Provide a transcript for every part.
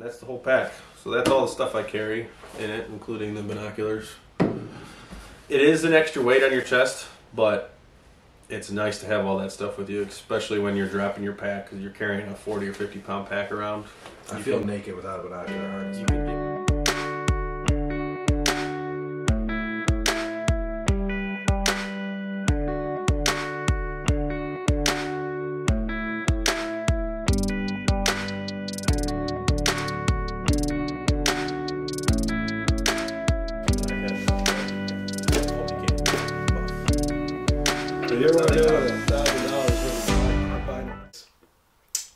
And that's the whole pack. So that's all the stuff I carry in it, including the binoculars. It is an extra weight on your chest, but it's nice to have all that stuff with you, especially when you're dropping your pack because you're carrying a 40 or 50 pound pack around. I You feel can- naked without a binocular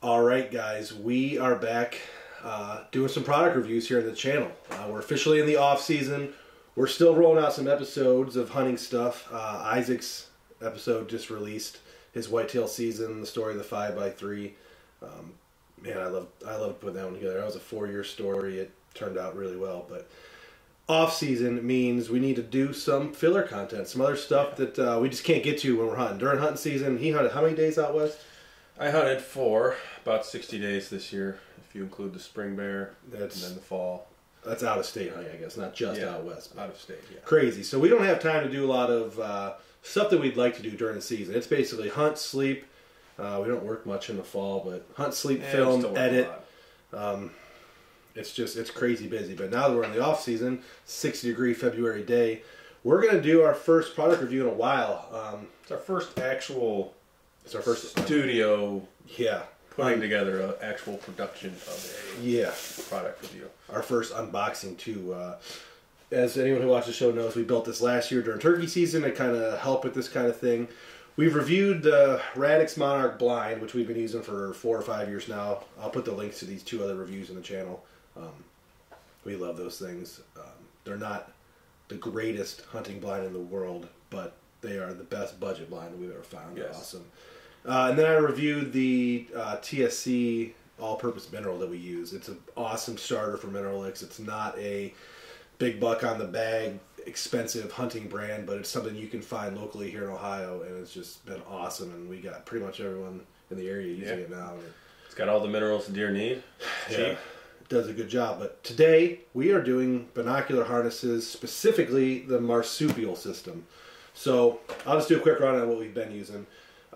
All right, guys, we are back uh, doing some product reviews here on the channel. Uh, we're officially in the off season. We're still rolling out some episodes of hunting stuff. Uh, Isaac's episode just released his whitetail season, the story of the five by three. Um, man, I love I love putting that one together. That was a four year story. It turned out really well, but off season means we need to do some filler content, some other stuff that uh, we just can't get to when we're hunting. During hunting season, he hunted how many days out west? I hunted for about 60 days this year, if you include the spring bear That's- and then the fall. That's out of state hunting, I guess, not just Yeah. out west. Out of state, yeah. Crazy. So we don't have time to do a lot of uh, stuff that we'd like to do during the season. It's basically hunt, sleep. Uh, we don't work much in the fall, but hunt, sleep, Yeah, film, edit. lot. It's just it's crazy busy. But now that we're in the off season, 60 degree February day, we're gonna do our first product review in a while. Um, It's our first actual it's our first studio yeah putting together an actual production of a yeah product review. our first unboxing too. Uh, as anyone who watches the show knows, we built this last year during turkey season to kind of help with this kind of thing. We've reviewed the Radix Monarch Blind, which we've been using for four or five years now. I'll put the links to these two other reviews in the channel. Um, we love those things. Um, they're not the greatest hunting blind in the world, but they are the best budget blind we've ever found. They're awesome. Uh, and then I reviewed the uh, TSC all-purpose mineral that we use. It's an awesome starter for mineral licks. It's not a big buck on the bag, expensive hunting brand, but it's something you can find locally here in Ohio, and it's just been awesome. And we got pretty much everyone in the area using Yeah. it now. It- It's got all the minerals deer need. It's yeah, cheap. Does a good job. But today we are doing binocular harnesses, specifically the marsupial system. So I'll just do a quick run on what we've been using.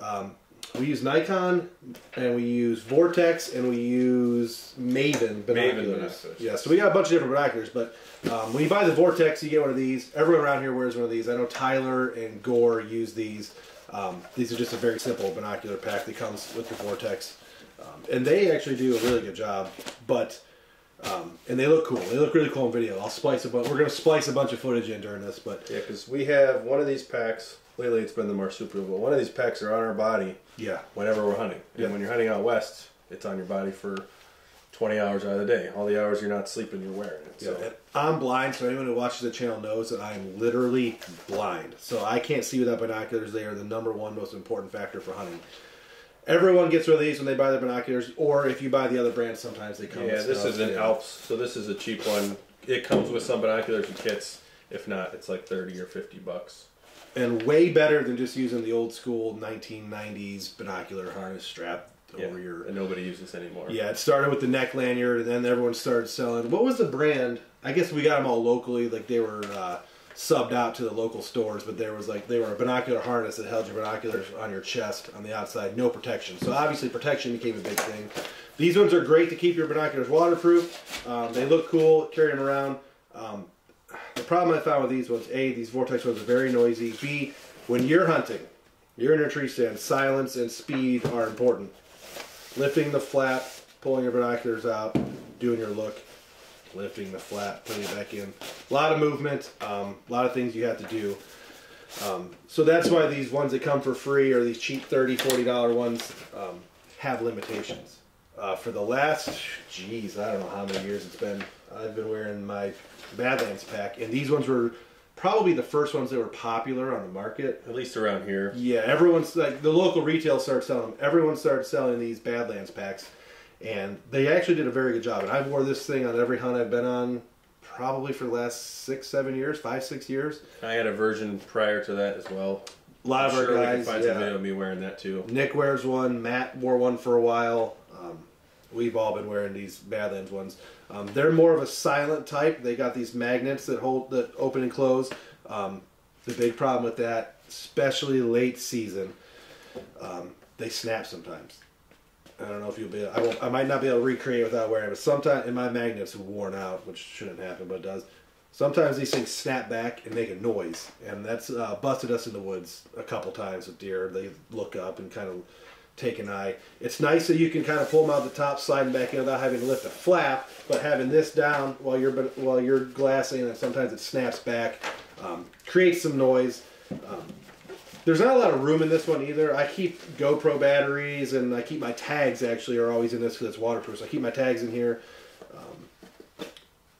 Um, we use Nikon, and we use Vortex, and we use Maven binoculars. binoculars. Yeah, so we got a bunch of different binoculars. But um, when you buy the Vortex, you get one of these. Everyone around here wears one of these. I know Tyler and Gore use these. Um, these are just a very simple binocular pack that comes with the Vortex, um, and they actually do a really good job. But um, and they look cool. They look really cool in video. I'll splice a bunch. We're gonna splice a bunch of footage in during this, but Yeah, because we have one of these packs. Lately, it's been the marsupial, but one of these packs are on our body yeah, whenever we're hunting. Yeah. And when you're hunting out west, it's on your body for 20 hours out of the day. All the hours you're not sleeping, you're wearing it. So And I'm blind, so anyone who watches the channel knows that I'm literally blind. So I can't see without binoculars. They are the number one most important factor for hunting. Everyone gets one of these when they buy their binoculars, or if you buy the other brands, sometimes they come. yeah, with this stuff, is an yeah. Alps, so this is a cheap one. It comes with some binoculars and kits. If not, it's like 30 or 50 bucks. and way better than just using the old school 1990s binocular harness strap Yeah, over your and nobody uses anymore. Yeah, it started with the neck lanyard, and then everyone started selling. What was the brand? I guess we got them all locally. Like they were uh, subbed out to the local stores, but there was like they were a binocular harness that held your binoculars on your chest on the outside, no protection. So obviously protection became a big thing. These ones are great to keep your binoculars waterproof. Um, they look cool, carry them around. Um, the problem I found with these ones, A, these Vortex ones are very noisy. B, when you're hunting, you're in a tree stand, silence and speed are important. Lifting the flap, pulling your binoculars out, doing your look, lifting the flap, putting it back in. A lot of movement, um, a lot of things you have to do. Um, so that's why these ones that come for free or these cheap $30, $40 ones um, have limitations. Uh, for the last, geez, I don't know how many years it's been, I've been wearing my Badlands pack, and these ones were probably the first ones that were popular on the market. At least around here. Yeah, everyone's like the local retail started selling them. Everyone started selling these Badlands packs, and they actually did a very good job. And I've wore this thing on every hunt I've been on, probably for the last six, seven years, five, six years. I had a version prior to that as well. A lot of I'm our sure we can guys, find yeah. some video of me wearing that too. Nick wears one. Matt wore one for a while. Um, We've all been wearing these Badlands ones. Um, they're more of a silent type. They got these magnets that hold that open and close. Um, the big problem with that, especially late season, um, they snap sometimes. I don't know if you'll be. I won't. I might not be able to recreate without wearing. it, But sometimes, and my magnets worn out, which shouldn't happen, but it does. Sometimes these things snap back and make a noise, and that's uh, busted us in the woods a couple times with deer. They look up and kind of take an eye. It's nice that you can kind of pull them out the top, slide them back in without having to lift a flap, but having this down while you're while you're glassing, and sometimes it snaps back, um, creates some noise. Um, there's not a lot of room in this one either. I keep GoPro batteries and I keep my tags actually are always in this because it's waterproof. So I keep my tags in here. Um,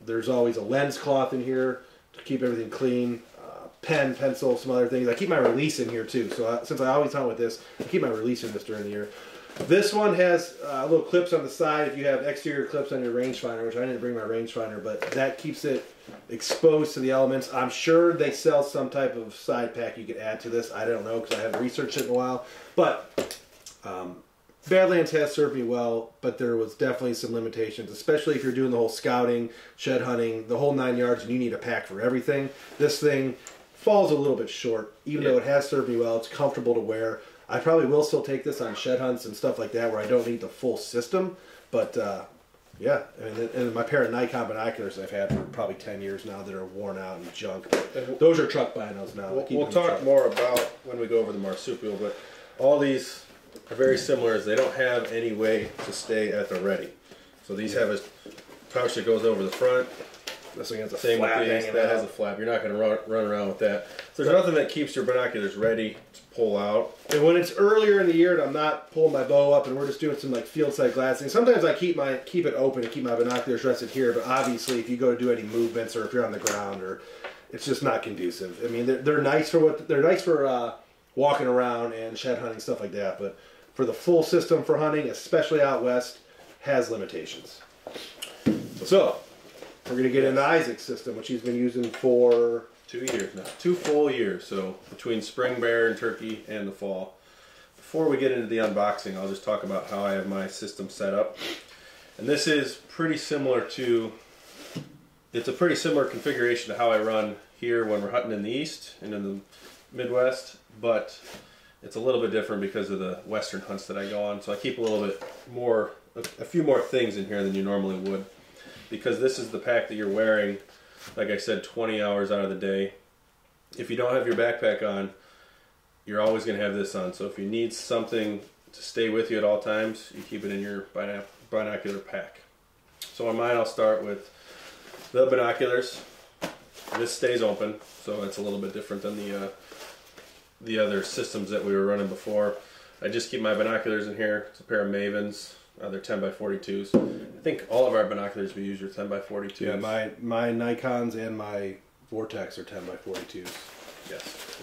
there's always a lens cloth in here to keep everything clean. Uh, pen, pencil, some other things. I keep my release in here too. So I, since I always hunt with this, I keep my release in this during the year. This one has uh, little clips on the side if you have exterior clips on your rangefinder, which I didn't bring my rangefinder, but that keeps it exposed to the elements. I'm sure they sell some type of side pack you could add to this. I don't know because I haven't researched it in a while. But um, Badlands has served me well, but there was definitely some limitations, especially if you're doing the whole scouting, shed hunting, the whole nine yards, and you need a pack for everything. This thing falls a little bit short, even though it has served me well. It's comfortable to wear. I probably will still take this on shed hunts and stuff like that where I don't need the full system, but uh, yeah, and, and my pair of Nikon binoculars I've had for probably ten years now that are worn out and junk. But those are truck binos now. We'll, we'll talk more about when we go over the marsupial, but all these are very similar as they don't have any way to stay at the ready. So these have a pouch that goes over the front. This one has a Same flap with these. That out. has a flap. You're not going to run, run around with that. So there's nothing that keeps your binoculars ready to pull out. And when it's earlier in the year and I'm not pulling my bow up and we're just doing some like field side glassing, sometimes I keep my keep it open and keep my binoculars rested here. But obviously, if you go to do any movements or if you're on the ground or it's just not conducive. I mean, they're, they're nice for what they're nice for uh, walking around and shed hunting stuff like that. But for the full system for hunting, especially out west, has limitations. So we're gonna get an Isaac system, which he's been using for Two years now. Two full years. So between spring bear and turkey and the fall. Before we get into the unboxing, I'll just talk about how I have my system set up. And this is pretty similar to, it's a pretty similar configuration to how I run here when we're hunting in the east and in the Midwest, but it's a little bit different because of the western hunts that I go on. So I keep a little bit more, a, a few more things in here than you normally would. Because this is the pack that you're wearing, like I said, 20 hours out of the day. If you don't have your backpack on, you're always going to have this on. So if you need something to stay with you at all times, you keep it in your binoc- binocular pack. So on mine, I'll start with the binoculars. This stays open, so it's a little bit different than the uh, the other systems that we were running before. I just keep my binoculars in here. It's a pair of Mavens. Uh, they're 10 by 42s. I think all of our binoculars we use are 10 by 42s. yeah my my Nikon's and my Vortex are 10 by 42s. Yes.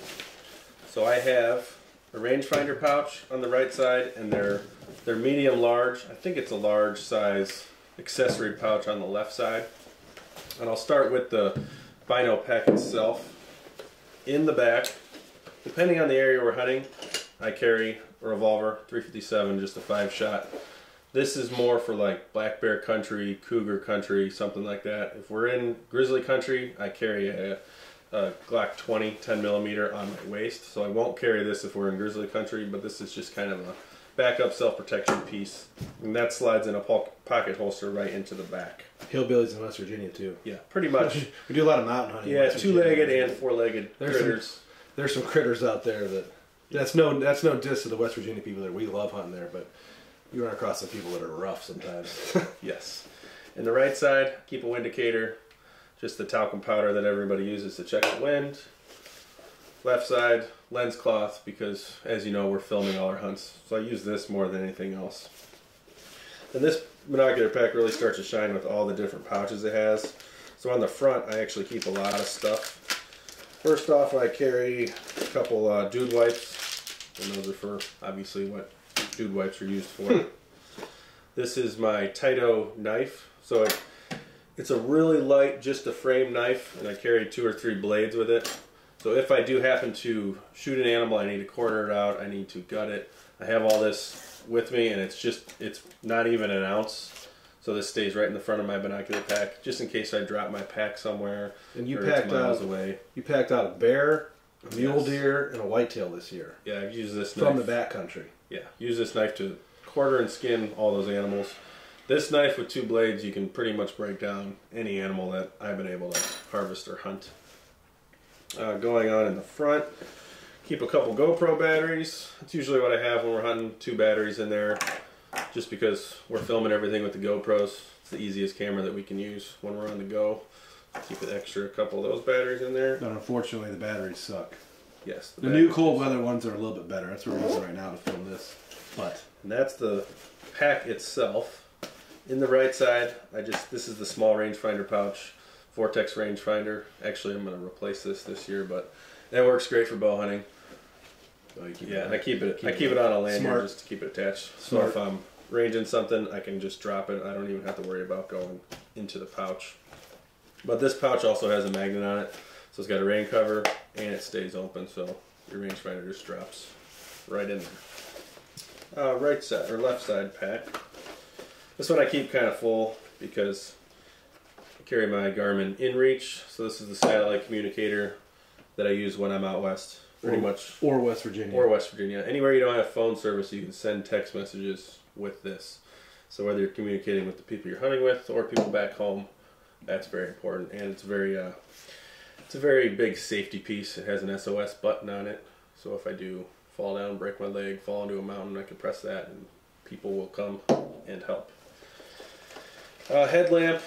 So I have a rangefinder pouch on the right side, and they're they're medium large. I think it's a large size accessory pouch on the left side. And I'll start with the Bino pack itself. In the back, depending on the area we're hunting, I carry revolver, 357, just a five shot. This is more for like black bear country, cougar country, something like that. If we're in grizzly country, I carry a, a Glock 20 10 millimeter on my waist. So I won't carry this if we're in grizzly country, but this is just kind of a backup self protection piece. And that slides in a po- pocket holster right into the back. Hillbillies in West Virginia too. Yeah, pretty much. We do a lot of mountain hunting. Yeah, two-legged and four-legged There's some- critters. There's some critters out there that that's no that's no diss to the West Virginia people there. We love hunting there, but you run across some people that are rough sometimes. Yes. In the right side, keep a wind indicator, just the talcum powder that everybody uses to check the wind. Left side, lens cloth, because as you know, we're filming all our hunts. So I use this more than anything else. And this binocular pack really starts to shine with all the different pouches it has. So on the front, I actually keep a lot of stuff. First off, I carry a couple uh, dude wipes, and those are for obviously what dude wipes are used for. Hmm. This is my Taito knife. So it, it's a really light, just a frame knife, and I carry two or three blades with it. So if I do happen to shoot an animal, I need to corner it out, I need to gut it. I have all this with me, and it's just it's not even an ounce. So this stays right in the front of my binocular pack, just in case I drop my pack somewhere. And you packed miles out away. you packed out a bear, a mule Yes. deer, and a whitetail this year Yeah, I've used this from knife. the backcountry. Yeah, use this knife to quarter and skin all those animals. This knife with two blades, you can pretty much break down any animal that I've been able to harvest or hunt. Uh, going on in the front, keep a couple GoPro batteries. That's usually what I have when we're hunting. Two batteries in there, just because we're filming everything with the GoPros. It's the easiest camera that we can use when we're on the go. Keep an extra couple of those batteries in there. But unfortunately, the batteries suck. Yes, The new cold weather ones are a little bit better. That's what we're using right now to film this. But And that's the pack itself. In the right side, I just this is the small rangefinder pouch, Vortex rangefinder. Actually, I'm going to replace this this year, but that works great for bow hunting. oh, you keep Yeah, it- and I keep it I keep keep it on a lanyard Smart. just to keep it attached. So if I'm ranging something, I can just drop it. I don't even have to worry about going into the pouch. But this pouch also has a magnet on it, so it's got a rain cover and it stays open, so your rangefinder just drops right in there. Uh, right side or left side pack. This one I keep kind of full because I carry my Garmin InReach. So this is the satellite communicator that I use when I'm out west, pretty Or- much or West Virginia. or West Virginia. Anywhere you don't have phone service, you can send text messages with this. So whether you're communicating with the people you're hunting with or people back home, that's very important. And it's very, uh, it's a very big safety piece. It has an SOS button on it. So if I do fall down, break my leg, fall into a mountain, I can press that, and people will come and help. Uh, headlamp.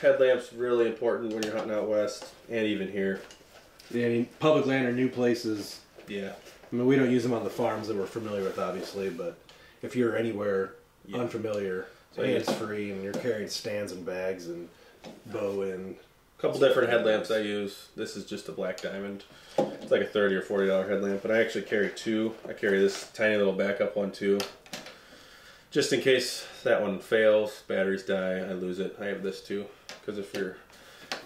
Headlamp's really important when you're hunting out west, and even here. Yeah, I mean, public land or new places. Yeah. I mean, we don't use them on the farms that we're familiar with, obviously. But if you're anywhere Yeah. unfamiliar, So it's free, and you're carrying stands and bags and bow and couple different headlamps I use. This is just a black diamond. It's like a thirty or forty dollar headlamp, but I actually carry two. I carry this tiny little backup one too, just in case that one fails, batteries die, I lose it. I have this too, because if you're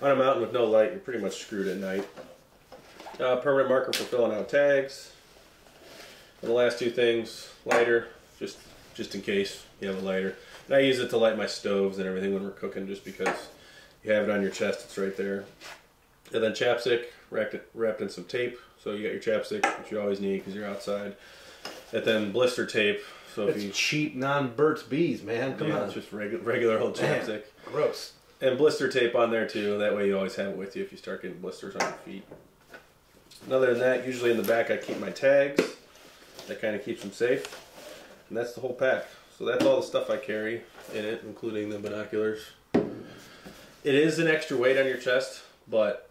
on a mountain with no light, you're pretty much screwed at night. Uh, permanent marker for filling out tags. And the last two things, lighter, just just in case you have a lighter. And I use it to light my stoves and everything when we're cooking, just because you have it on your chest, it's right there. And then chapstick, wrapped, it, wrapped in some tape. So you got your chapstick, which you always need because you're outside. And then blister tape. So if you cheap non-Burt's Bees, man. Come yeah, on, it's just regu- regular old Man. chapstick. gross. And blister tape on there too. That way you always have it with you if you start getting blisters on your feet. And other than that, usually in the back I keep my tags. That kind of keeps them safe. And that's the whole pack. So that's all the stuff I carry in it, including the binoculars. It is an extra weight on your chest, but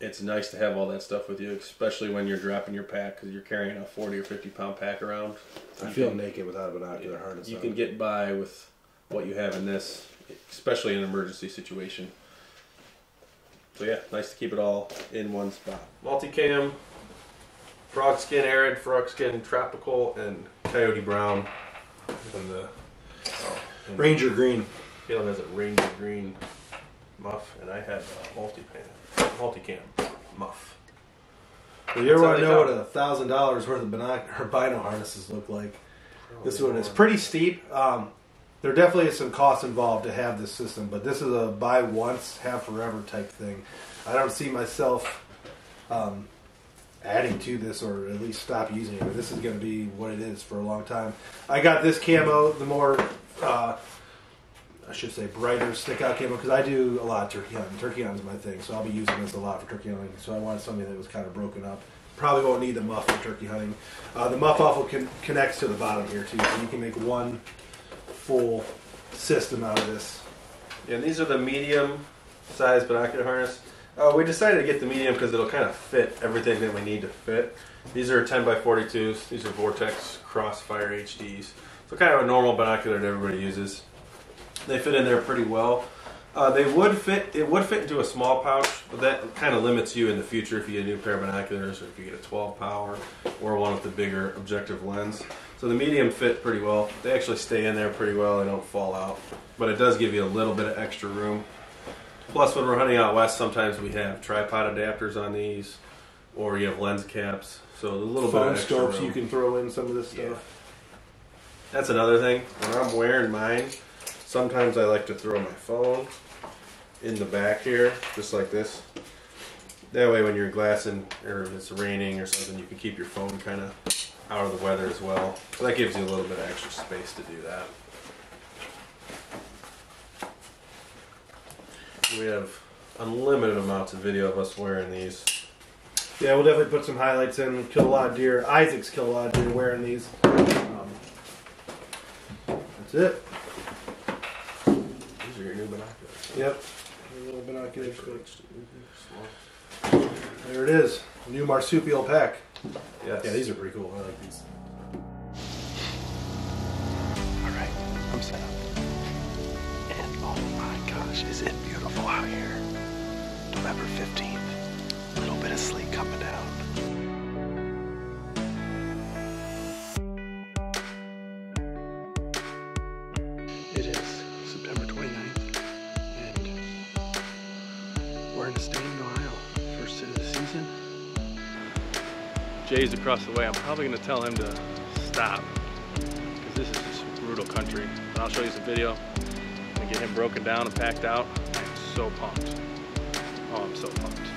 it's nice to have all that stuff with you, especially when you're dropping your pack because you're carrying a 40 or 50 pound pack around. I You feel can- naked without a binocular harness. you on. can get by with what you have in this, especially in an emergency situation. So yeah, nice to keep it all in one spot. Multicam, frog skin arid, frog skin tropical, and coyote brown. And the oh, Ranger Green. Caleb has a ranger green muff, and I have a multi-pan, multicam muff. Well, you ever That's how want they know what a thousand dollars worth of binoc- or bino harnesses look like? This one is pretty steep. Um, there definitely is some cost involved to have this system, but this is a buy once, have forever type thing. I don't see myself um, adding to this or at least stop using it. This is going to be what it is for a long time. I got this camo, the more uh, I should say brighter stick out camo because I do a lot of turkey hunting. Turkey hunting is my thing, so I'll be using this a lot for turkey hunting. So I wanted something that was kind of broken up. Probably won't need the muff for turkey hunting. Uh, the muff also con- connects to the bottom here too, so you can make one full system out of this. Yeah, and these are the medium size binocular harness. Uh, we decided to get the medium because it'll kind of fit everything that we need to fit. These are 10 by 42s. These are Vortex Crossfire HDs. So kind of a normal binocular that everybody uses. They fit in there pretty well. Uh, they would fit. It would fit into a small pouch, but that kind of limits you in the future if you get a new pair of binoculars, or if you get a 12 power, or one with the bigger objective lens. So the medium fit pretty well. They actually stay in there pretty well. They don't fall out, but it does give you a little bit of extra room. Plus, when we're hunting out west, sometimes we have tripod adapters on these, or you have lens caps. So a little bit Phone of extra scopes room. you can throw in some of this Yeah. stuff. That's another thing. When I'm wearing mine, sometimes I like to throw my phone in the back here, just like this. That way, when you're glassing or it's raining or something, you can keep your phone kind of out of the weather as well. So that gives you a little bit of extra space to do that. We have unlimited amounts of video of us wearing these. Yeah, we'll definitely put some highlights in. Killed a lot of deer. Isaac's killed a lot of deer wearing these. Um, that's it. These are your new binoculars. Yep. A little binoculars. There it is. New marsupial pack. Yes. Yeah, these are pretty cool. I like these. All right, I'm set up. And oh my gosh, is it beautiful out here? November 15th. A little bit of sleet coming down. Jay's across the way. I'm probably going to tell him to stop because this is just brutal country. But I'll show you some video and get him broken down and packed out. I'm so pumped. Oh, I'm so pumped.